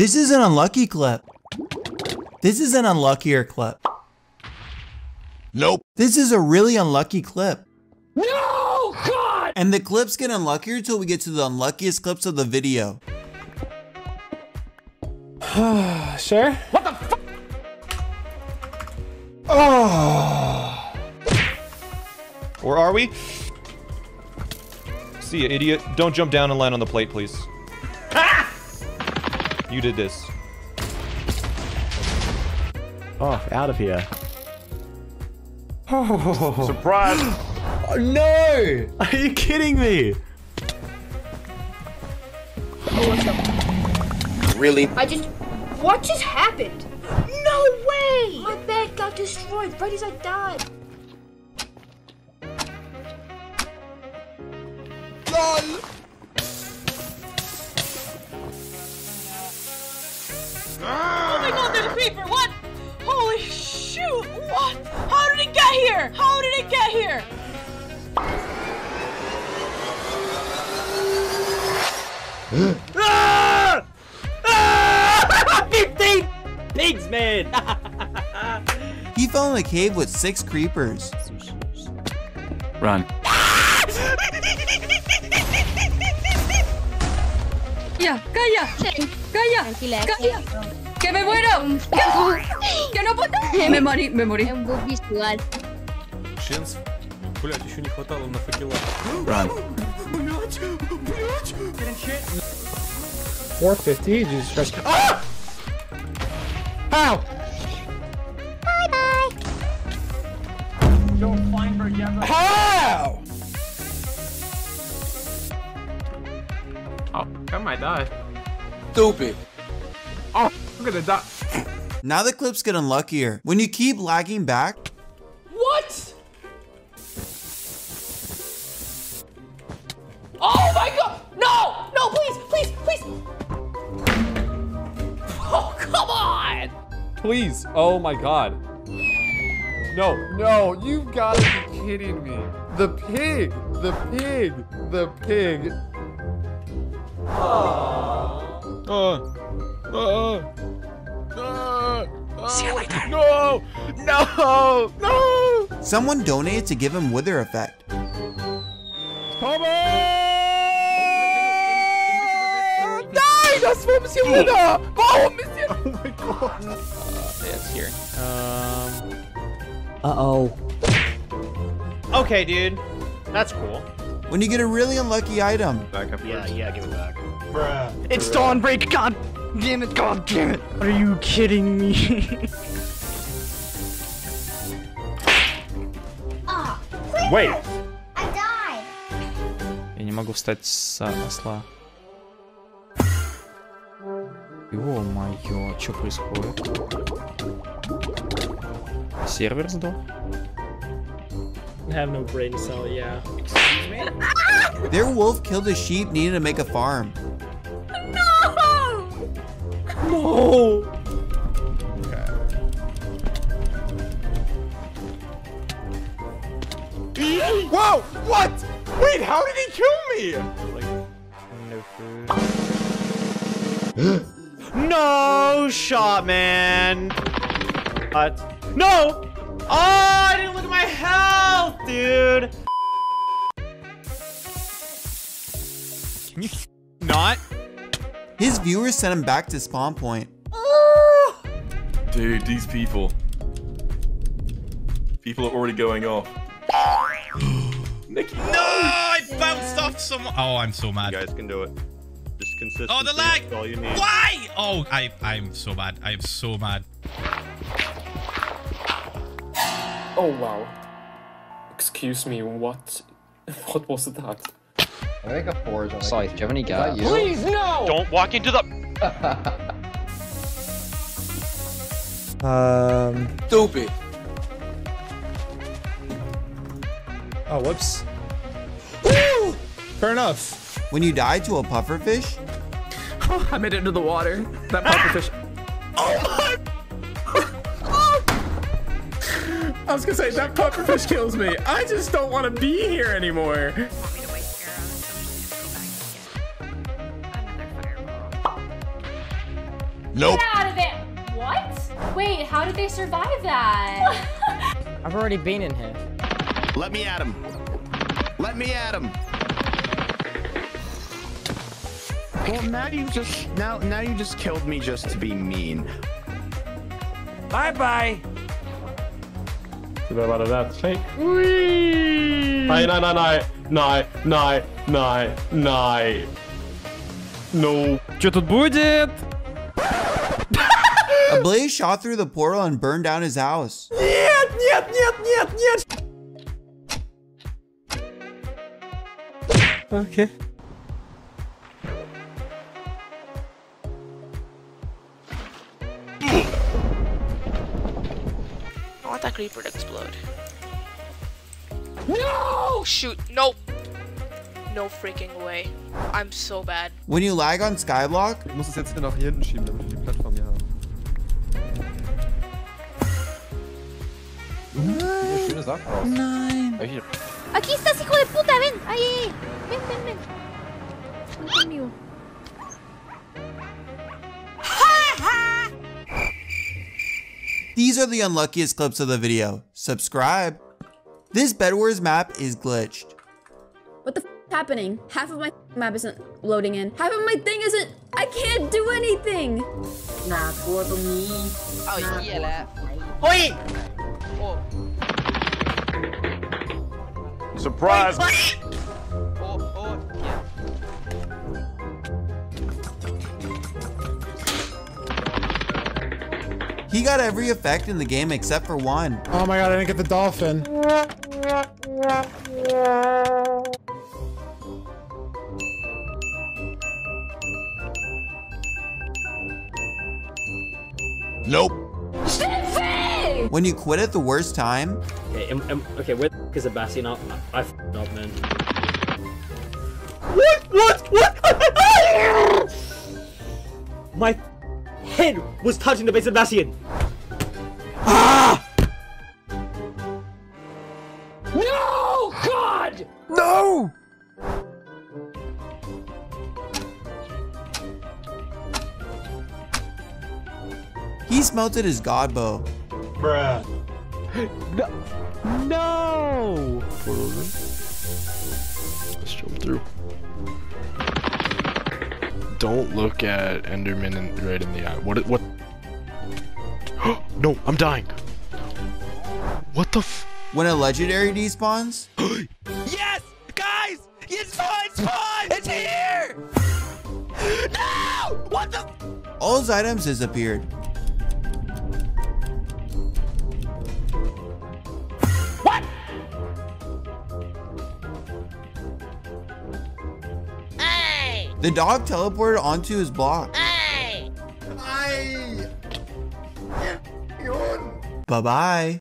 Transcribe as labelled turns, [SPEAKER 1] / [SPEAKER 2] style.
[SPEAKER 1] This is an unlucky clip. This is an unluckier clip.
[SPEAKER 2] Nope.
[SPEAKER 1] This is a really unlucky clip.
[SPEAKER 3] No! God!
[SPEAKER 1] And the clips get unluckier until we get to the unluckiest clips of the video.
[SPEAKER 3] sure? What the fuck? Oh.
[SPEAKER 4] Or are we? See ya, idiot. Don't jump down and land on the plate, please. You did this.
[SPEAKER 3] Oh, out of here. Oh.
[SPEAKER 4] Surprise!
[SPEAKER 3] Oh, no! Are you kidding me?
[SPEAKER 2] Really?
[SPEAKER 5] I just. What just happened? No way! My bed got destroyed right as I died.
[SPEAKER 2] LOL!
[SPEAKER 6] Oh my god, there's a creeper! What? Holy shoot! What? How did it get here? How did it get here?
[SPEAKER 3] Ah! Ah! 15 pigs, man!
[SPEAKER 1] He fell in a cave with six creepers.
[SPEAKER 3] Run.
[SPEAKER 7] ¡Calla! ¡Calla! ¡Calla!
[SPEAKER 5] Tranquila,
[SPEAKER 7] ¡Calla! ¡Que me muero! ¡Que, que no puedo! Me morí, me morí.
[SPEAKER 5] Un bug visual.
[SPEAKER 8] Шенс. Блять, еще не хватало на факела.
[SPEAKER 3] Run.
[SPEAKER 9] 450, Jesus Christ. Ah! How? How?
[SPEAKER 8] I might die.
[SPEAKER 2] Stupid.
[SPEAKER 8] Oh, I'm gonna die.
[SPEAKER 1] Now the clips get unluckier. When you keep lagging back,
[SPEAKER 3] What? Oh my god! No! No, please, please, please! Oh, come on!
[SPEAKER 8] Please. Oh my god. No, no, you've got to be kidding me. The pig, the pig, the pig.
[SPEAKER 4] Uh, uh, uh,
[SPEAKER 8] See you later. No, no, no.
[SPEAKER 1] someone donated to give him wither effect.
[SPEAKER 8] Come
[SPEAKER 9] Nein, das war ein bisschen runter. Warum ist hier...
[SPEAKER 8] Oh my god.
[SPEAKER 4] it's here. Um.
[SPEAKER 3] Uh-oh.
[SPEAKER 4] Okay, dude. That's cool.
[SPEAKER 1] When you get a really unlucky item.
[SPEAKER 4] Back up
[SPEAKER 3] Yeah, yeah, give it back.
[SPEAKER 9] It's Dawnbreak, god damn it, god damn it. Are you kidding me?
[SPEAKER 4] Wait.
[SPEAKER 5] I died.
[SPEAKER 8] Я не могу встать с осла. Ё-моё, что происходит? Сервер сдох?
[SPEAKER 9] Have no brain cell, yeah.
[SPEAKER 1] Their wolf killed a sheep needed to make a farm.
[SPEAKER 3] No! No!
[SPEAKER 8] Whoa! What? Wait, how did he kill me?
[SPEAKER 4] No shot, man. What? No! Oh, I didn't look at my health, dude.
[SPEAKER 8] Can you not?
[SPEAKER 1] His viewers sent him back to spawn point.
[SPEAKER 10] Dude, these people. People are already going off.
[SPEAKER 8] Nikki,
[SPEAKER 2] No, I bounced off someone. Oh, I'm so mad.
[SPEAKER 4] You guys can do it. Just consistency.
[SPEAKER 2] Oh, the lag.
[SPEAKER 4] all you need.
[SPEAKER 2] Why? Oh, I, I'm so mad. I am so mad.
[SPEAKER 9] Oh wow. Excuse me, what? What was that?
[SPEAKER 11] I think a four is on
[SPEAKER 12] Scythe, do you have any gas?
[SPEAKER 11] Is that you?
[SPEAKER 9] Please, no!
[SPEAKER 4] Don't walk into the.
[SPEAKER 9] Um.
[SPEAKER 2] Stupid.
[SPEAKER 9] Oh, whoops. Woo! Fair enough.
[SPEAKER 1] When you die to a pufferfish,
[SPEAKER 9] I made it into the water. That pufferfish. I was gonna say that pufferfish kills me. I just don't want to be here anymore.
[SPEAKER 1] Nope.
[SPEAKER 13] Get out of there. What? Wait, how did they survive that?
[SPEAKER 5] I've already been in here.
[SPEAKER 14] Let me at him. Let me at him. Well, now you just now now you just killed me just to be mean.
[SPEAKER 9] Bye bye.
[SPEAKER 15] Så det var det där. Hej. Nej, nej, nej, nej. Nej, nej, nej, nej. No.
[SPEAKER 9] Что тут будет?
[SPEAKER 1] A blaze shot through the portal and burned down his house.
[SPEAKER 9] Нет, нет, нет, нет, нет. Окей.
[SPEAKER 6] Want that creeper to explode. No! Shoot, nope. No freaking way. I'm so bad.
[SPEAKER 1] When you lag on Skyblock,
[SPEAKER 15] Ich muss es jetzt hier nach hier hinten schieben, damit wir die Plattform hier haben.
[SPEAKER 12] Schöne Sache aus.
[SPEAKER 1] Nein.
[SPEAKER 13] Aquí estás, hijo de puta, ven. Ahí, ahí. Ven, ven, ven. Ven conmigo.
[SPEAKER 1] These are the unluckiest clips of the video. Subscribe. This Bed Wars map is glitched.
[SPEAKER 16] What the f happening? Half of my map isn't loading in. Half of my thing isn't. I can't do anything.
[SPEAKER 5] น่ากลัวตรงนี้
[SPEAKER 6] เอาไอ้เหี้ยแล้ว
[SPEAKER 5] เฮ้ย
[SPEAKER 6] โอ้
[SPEAKER 14] Surprise!
[SPEAKER 1] He got every effect in the game except for one.
[SPEAKER 11] Oh my god, I didn't get the dolphin.
[SPEAKER 1] Nope. When you quit at the worst time,
[SPEAKER 5] Okay, am, am, okay where the f- is Sebastian up? I f***ed up, man.
[SPEAKER 9] What? What? What? My head was touching the base of Sebastian. Ah! No! God!
[SPEAKER 1] No! He smelted his god bow.
[SPEAKER 15] Bruh.
[SPEAKER 9] No!
[SPEAKER 17] Let's jump through. Don't look at Enderman in, right in the eye. What? What? no, I'm dying. What the? F
[SPEAKER 1] When a legendary despawns,
[SPEAKER 9] Yes! Guys! It's fine! It's fine! It's here! No! What the?
[SPEAKER 1] all his items disappeared. The dog teleported onto his block. Bye bye.